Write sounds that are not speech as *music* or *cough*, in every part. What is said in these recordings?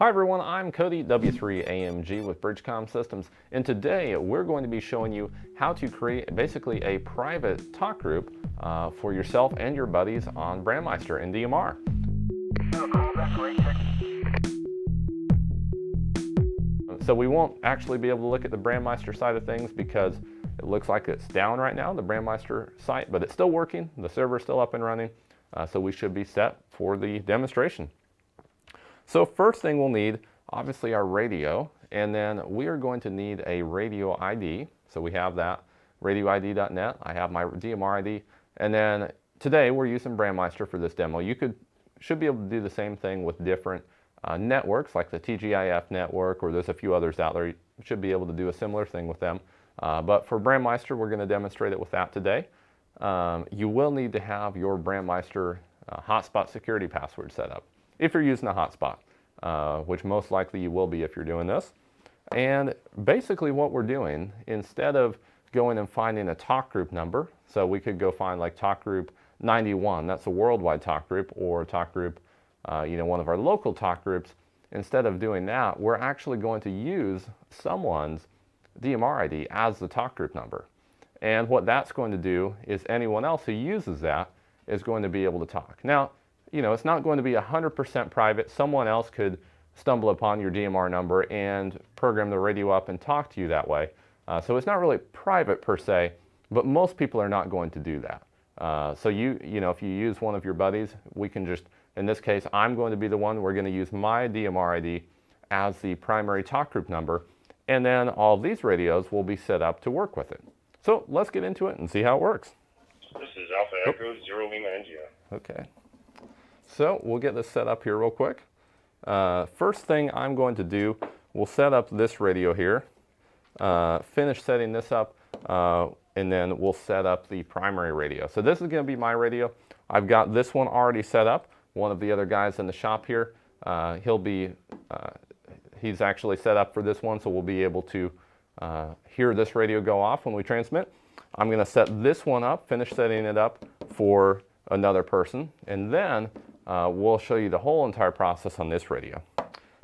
Hi everyone, I'm Cody W3AMG with Bridgecom Systems and today we're going to be showing you how to create basically a private talk group uh, for yourself and your buddies on Brandmeister and DMR. So we won't actually be able to look at the Brandmeister side of things because it looks like it's down right now, the Brandmeister site, but it's still working. The server's still up and running, uh, so we should be set for the demonstration. So first thing we'll need, obviously our radio, and then we are going to need a radio ID. So we have that, radioid.net. I have my DMR ID. And then today we're using Brandmeister for this demo. You could should be able to do the same thing with different uh, networks like the TGIF network or there's a few others out there. You should be able to do a similar thing with them. Uh, but for Brandmeister, we're going to demonstrate it with that today. Um, you will need to have your Brandmeister uh, hotspot security password set up if you're using a hotspot, uh, which most likely you will be if you're doing this. And basically what we're doing, instead of going and finding a talk group number, so we could go find like talk group 91, that's a worldwide talk group, or talk group, uh, you know, one of our local talk groups, instead of doing that, we're actually going to use someone's DMR ID as the talk group number. And what that's going to do is anyone else who uses that is going to be able to talk. Now, you know, it's not going to be 100% private. Someone else could stumble upon your DMR number and program the radio up and talk to you that way. Uh, so it's not really private per se, but most people are not going to do that. Uh, so you, you know, if you use one of your buddies, we can just, in this case, I'm going to be the one, we're going to use my DMR ID as the primary talk group number, and then all these radios will be set up to work with it. So let's get into it and see how it works. This is Alpha Echo Zero Lima NGO. Okay. So we'll get this set up here real quick. Uh, first thing I'm going to do, we'll set up this radio here, uh, finish setting this up, uh, and then we'll set up the primary radio. So this is going to be my radio. I've got this one already set up. One of the other guys in the shop here, uh, he'll be, uh, he's actually set up for this one, so we'll be able to uh, hear this radio go off when we transmit. I'm going to set this one up, finish setting it up for another person, and then uh, we'll show you the whole entire process on this radio.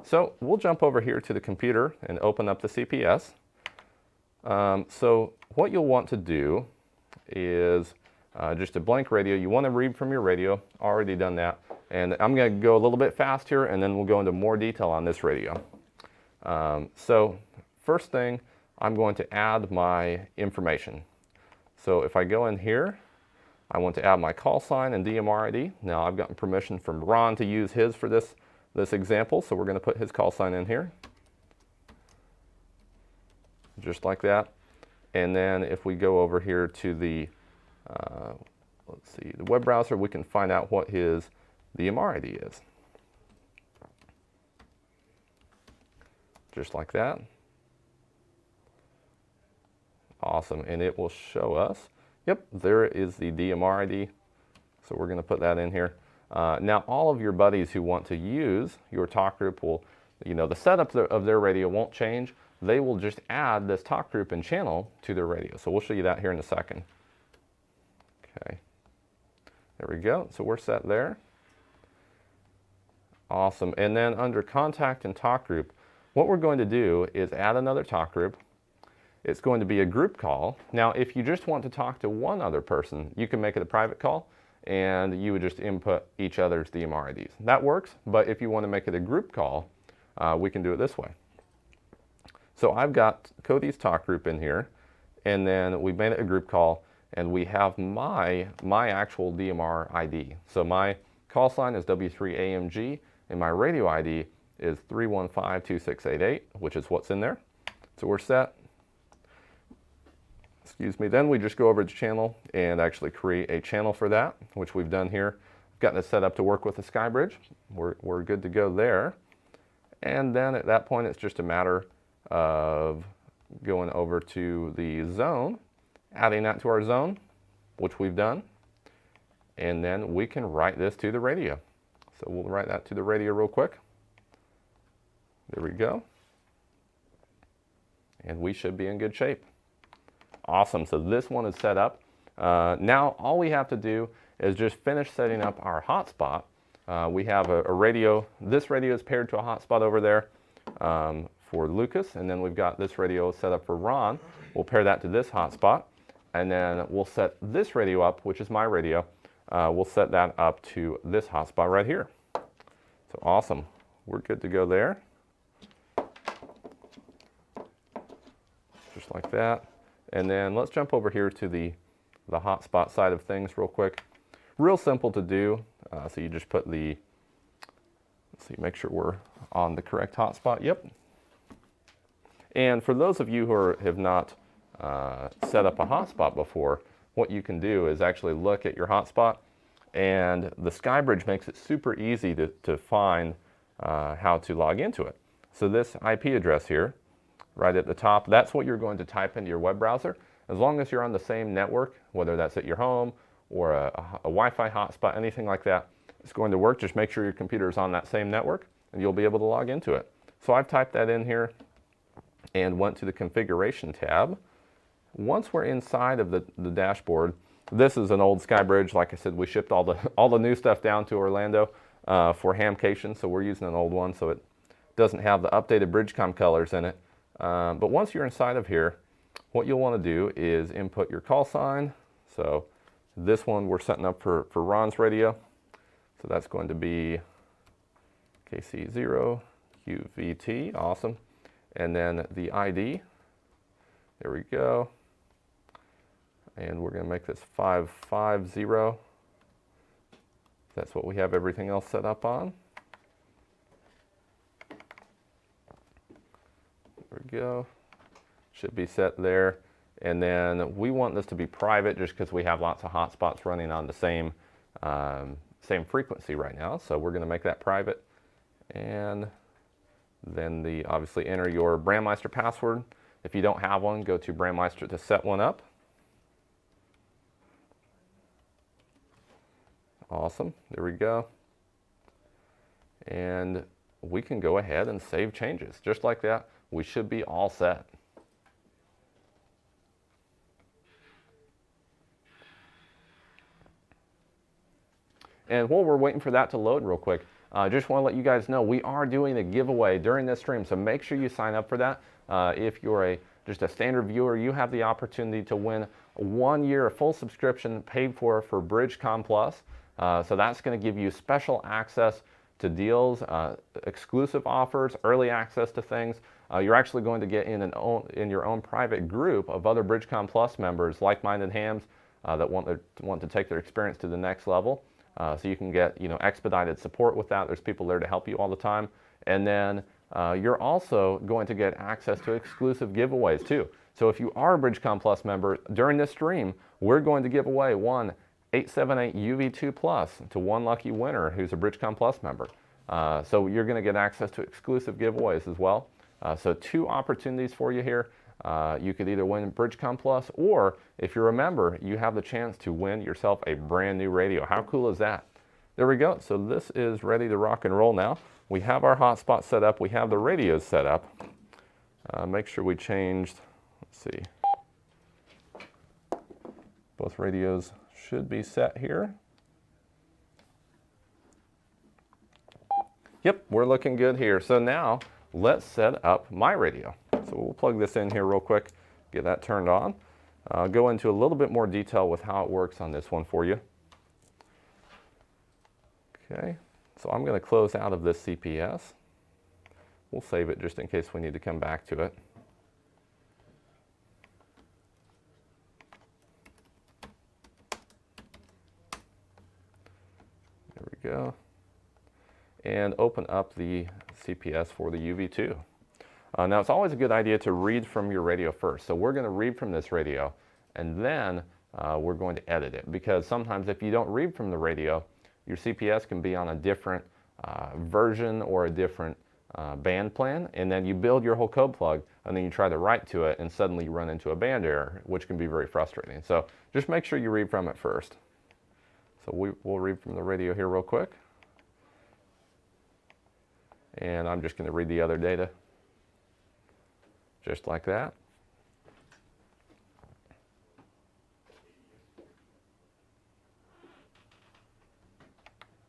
So we'll jump over here to the computer and open up the CPS. Um, so what you'll want to do is uh, just a blank radio. You want to read from your radio. Already done that. And I'm going to go a little bit fast here and then we'll go into more detail on this radio. Um, so first thing, I'm going to add my information. So if I go in here I want to add my call sign and DMR ID. Now I've gotten permission from Ron to use his for this, this example, so we're going to put his call sign in here. Just like that. And then if we go over here to the, uh, let's see, the web browser, we can find out what his DMR ID is. Just like that. Awesome, and it will show us Yep, there is the DMR ID. So we're going to put that in here. Uh, now, all of your buddies who want to use your talk group will, you know, the setup of their radio won't change. They will just add this talk group and channel to their radio. So we'll show you that here in a second. Okay. There we go. So we're set there. Awesome. And then under contact and talk group, what we're going to do is add another talk group. It's going to be a group call. Now, if you just want to talk to one other person, you can make it a private call and you would just input each other's DMR IDs. That works, but if you want to make it a group call, uh, we can do it this way. So I've got Cody's talk group in here, and then we made it a group call, and we have my, my actual DMR ID. So my call sign is W3AMG, and my radio ID is 3152688, which is what's in there. So we're set excuse me. Then we just go over to channel and actually create a channel for that, which we've done here. I've gotten it set up to work with the SkyBridge. We're, we're good to go there. And then at that point, it's just a matter of going over to the zone, adding that to our zone, which we've done. And then we can write this to the radio. So we'll write that to the radio real quick. There we go. And we should be in good shape. Awesome, so this one is set up. Uh, now all we have to do is just finish setting up our hotspot Uh, we have a, a, radio. This radio is paired to a hotspot over there um, for Lucas, and then we've got this radio set up for Ron. We'll pair that to this hotspot, and then we'll set this radio up, which is my radio. Uh, we'll set that up to this hotspot right here. So awesome. We're good to go there. Just like that. And then let's jump over here to the, the hotspot side of things real quick. Real simple to do. Uh, so you just put the, let's see, make sure we're on the correct hotspot. Yep. And for those of you who are, have not uh, set up a hotspot before, what you can do is actually look at your hotspot and the SkyBridge makes it super easy to, to find uh, how to log into it. So this IP address here, right at the top, that's what you're going to type into your web browser. As long as you're on the same network, whether that's at your home or a, a, a Wi-Fi hotspot, anything like that, it's going to work. Just make sure your computer is on that same network and you'll be able to log into it. So I've typed that in here and went to the configuration tab. Once we're inside of the, the dashboard, this is an old SkyBridge. Like I said, we shipped all the, *laughs* all the new stuff down to Orlando uh, for Hamcation, so we're using an old one, so it doesn't have the updated Bridgecom colors in it. Um, but once you're inside of here, what you'll want to do is input your call sign. So this one we're setting up for, for Ron's radio. So that's going to be KC0 QVT, awesome. And then the ID, there we go. And we're going to make this 550. That's what we have everything else set up on. There we go. Should be set there. And then we want this to be private just because we have lots of hotspots running on the same, um, same frequency right now. So we're going to make that private. And then the obviously enter your Brandmeister password. If you don't have one, go to Brandmeister to set one up. Awesome, there we go. And we can go ahead and save changes. Just like that, we should be all set. And while we're waiting for that to load real quick, I uh, just want to let you guys know we are doing a giveaway during this stream, so make sure you sign up for that. Uh, if you're a just a standard viewer, you have the opportunity to win one year of full subscription paid for for Bridgecom Plus. Uh, so that's going to give you special access to deals, uh, exclusive offers, early access to things. Uh, you're actually going to get in, an own, in your own private group of other Bridgecom Plus members, like-minded hams uh, that want, their, want to take their experience to the next level. Uh, so you can get you know expedited support with that. There's people there to help you all the time. And then uh, you're also going to get access to exclusive giveaways too. So if you are a Bridgecom Plus member, during this stream, we're going to give away one 878 UV2 Plus to one lucky winner who's a Bridgecom Plus member. Uh, so you're going to get access to exclusive giveaways as well. Uh, so two opportunities for you here. Uh, you could either win Bridgecom Plus or if you're a member, you have the chance to win yourself a brand new radio. How cool is that? There we go. So this is ready to rock and roll now. We have our hotspot set up. We have the radios set up. Uh, make sure we changed, let's see, both radios should be set here. Yep, we're looking good here. So now let's set up my radio. So we'll plug this in here real quick, get that turned on. I'll go into a little bit more detail with how it works on this one for you. Okay, so I'm going to close out of this CPS. We'll save it just in case we need to come back to it. There we go. And open up the CPS for the UV2. Uh, now it's always a good idea to read from your radio first. So we're going to read from this radio and then uh, we're going to edit it because sometimes if you don't read from the radio, your CPS can be on a different uh, version or a different uh, band plan and then you build your whole code plug and then you try to write to it and suddenly you run into a band error which can be very frustrating. So just make sure you read from it first. So we, will read from the radio here real quick. And I'm just going to read the other data just like that.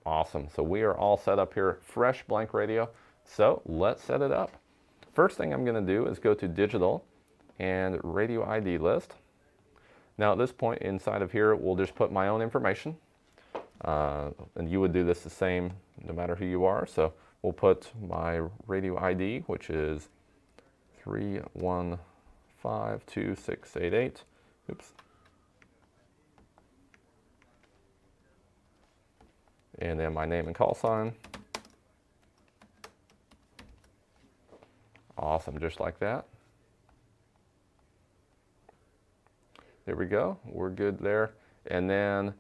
Awesome. So we are all set up here, fresh blank radio. So let's set it up. First thing I'm going to do is go to digital and radio ID list. Now at this point inside of here, we'll just put my own information. Uh, and you would do this the same no matter who you are. So we'll put my radio ID, which is 3152688. Oops. And then my name and call sign. Awesome, just like that. There we go, we're good there. And then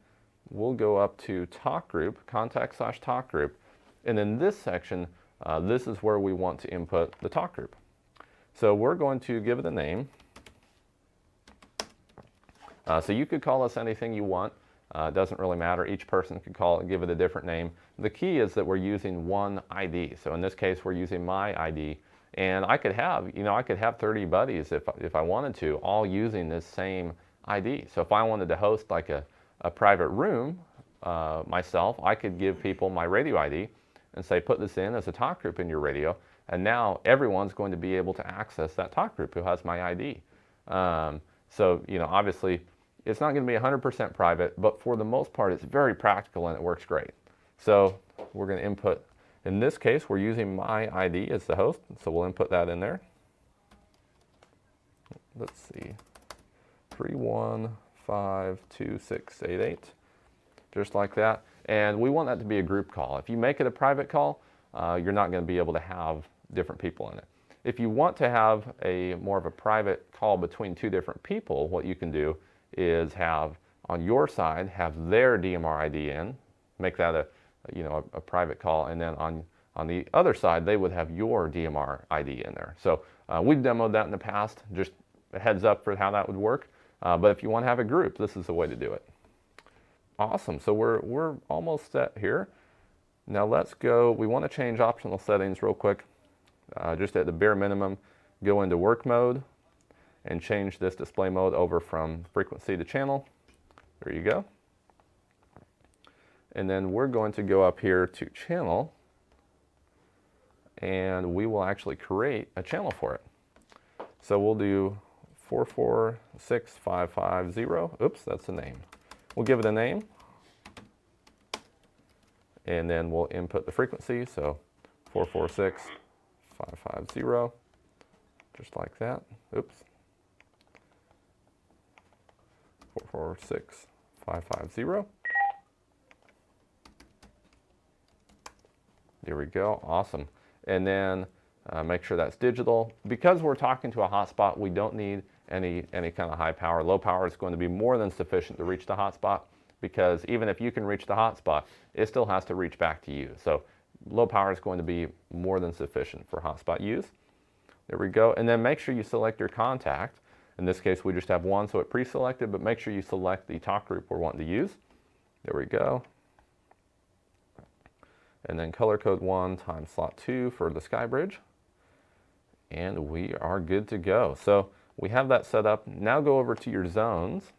we'll go up to talk group, contact slash talk group. And in this section, uh, this is where we want to input the talk group. So we're going to give it a name. Uh, so you could call us anything you want. Uh, it doesn't really matter. Each person could call it, give it a different name. The key is that we're using one ID. So in this case, we're using my ID. And I could have, you know, I could have 30 buddies if, if I wanted to, all using this same ID. So if I wanted to host like a, a private room uh, myself, I could give people my radio ID and say, put this in as a talk group in your radio. And now everyone's going to be able to access that talk group who has my ID. Um, so, you know, obviously it's not going to be 100% private, but for the most part, it's very practical and it works great. So we're going to input, in this case, we're using my ID as the host. So we'll input that in there. Let's see, 3152688, just like that. And we want that to be a group call. If you make it a private call, uh, you're not going to be able to have different people in it. If you want to have a more of a private call between two different people, what you can do is have on your side have their DMR ID in, make that a you know a, a, private call, and then on on the other side they would have your DMR ID in there. So uh, we've demoed that in the past. Just a heads up for how that would work. Uh, but if you want to have a group, this is the way to do it. Awesome. So we're we're almost set here. Now let's go. We want to change optional settings real quick. Uh, just at the bare minimum, go into work mode and change this display mode over from frequency to channel. There you go. And then we're going to go up here to channel and we will actually create a channel for it. So we'll do 446550. Oops, that's the name. We'll give it a name and then we'll input the frequency. So 446550, just like that. Oops. 446550. There we go, awesome. And then uh, make sure that's digital. Because we're talking to a hotspot, we don't need any, any kind of high power. Low power is going to be more than sufficient to reach the hotspot because even if you can reach the hotspot, it still has to reach back to you. So low power is going to be more than sufficient for hotspot use. There we go. And then make sure you select your contact. In this case, we just have one, so it pre-selected, but make sure you select the talk group we're wanting to use. There we go. And then color code one times slot two for the SkyBridge. And we are good to go. So we have that set up. Now go over to your zones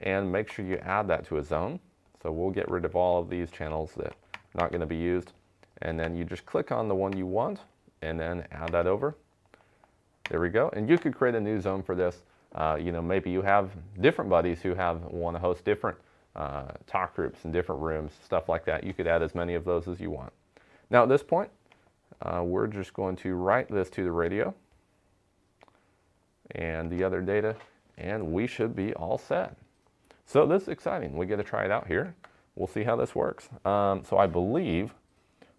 and make sure you add that to a zone. So we'll get rid of all of these channels that are not going to be used. And then you just click on the one you want and then add that over. There we go. And you could create a new zone for this. Uh, you know, maybe you have different buddies who have want to host different uh, talk groups in different rooms, stuff like that. You could add as many of those as you want. Now at this point, uh, we're just going to write this to the radio and the other data, and we should be all set. So this is exciting. We get to try it out here. We'll see how this works. Um, so I believe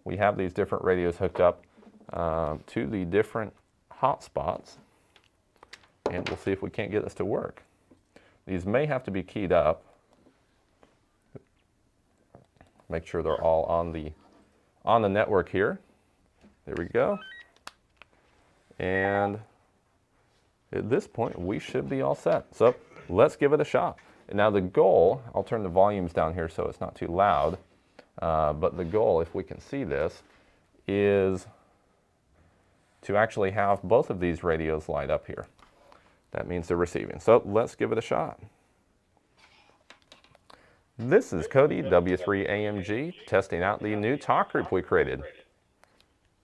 we have these different radios hooked up uh, to the different hotspots, and we'll see if we can't get this to work. These may have to be keyed up. Make sure they're all on the on the network here. There we go. And at this point, we should be all set. So let's give it a shot. Now the goal, I'll turn the volumes down here so it's not too loud, uh, but the goal, if we can see this, is to actually have both of these radios light up here. That means they're receiving. So let's give it a shot. This is Cody, W3AMG, testing out the new talk group we created.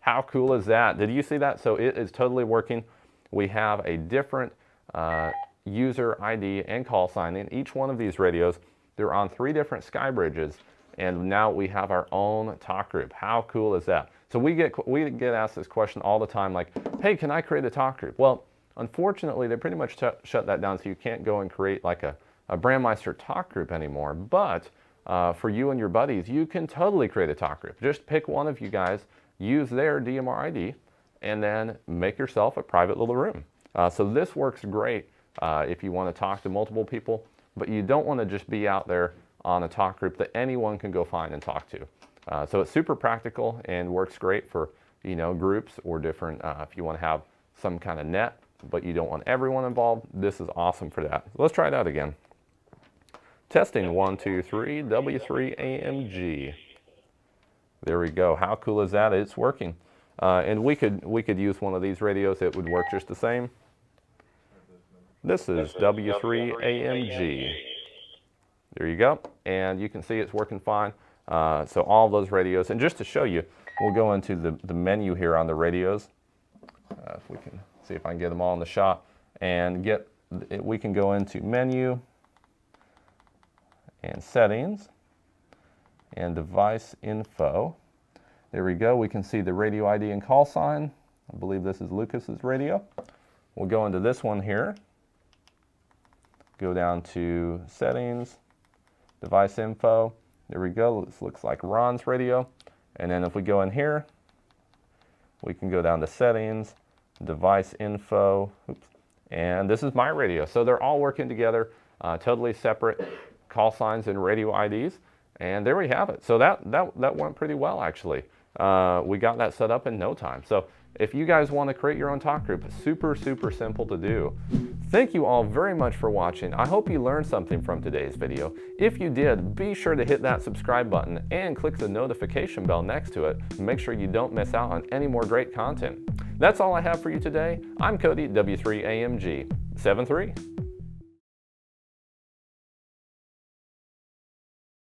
How cool is that? Did you see that? So it is totally working. We have a different uh, user ID and call sign in each one of these radios. They're on three different sky bridges and now we have our own talk group. How cool is that? So we get, we get asked this question all the time like, hey, can I create a talk group? Well, unfortunately, they pretty much shut that down so you can't go and create like a, a Brandmeister talk group anymore. But uh, for you and your buddies, you can totally create a talk group. Just pick one of you guys, use their DMR ID, and then make yourself a private little room. Uh, so this works great uh, if you want to talk to multiple people, but you don't want to just be out there on a talk group that anyone can go find and talk to. Uh, so it's super practical and works great for you know groups or different uh, if you want to have some kind of net, but you don't want everyone involved. This is awesome for that. Let's try out again. Testing one, two, three, W3AMG. There we go. How cool is that? It's working. Uh, and we could we could use one of these radios. It would work just the same. This is W3AMG. There you go. And you can see it's working fine. Uh, so all those radios. And just to show you, we'll go into the, the menu here on the radios. Uh, if we can see if I can get them all in the shot. And get, we can go into menu and settings and device info. There we go. We can see the radio ID and call sign. I believe this is Lucas's radio. We'll go into this one here. Go down to settings, device info. There we go. This looks like Ron's radio. And then if we go in here, we can go down to settings, device info, oops, and this is my radio. So they're all working together, uh, totally separate call signs and radio IDs. And there we have it. So that, that, that went pretty well, actually. Uh, we got that set up in no time. So if you guys want to create your own talk group, super, super simple to do. Thank you all very much for watching. I hope you learned something from today's video. If you did, be sure to hit that subscribe button and click the notification bell next to it make sure you don't miss out on any more great content. That's all I have for you today. I'm Cody, W3AMG, 73.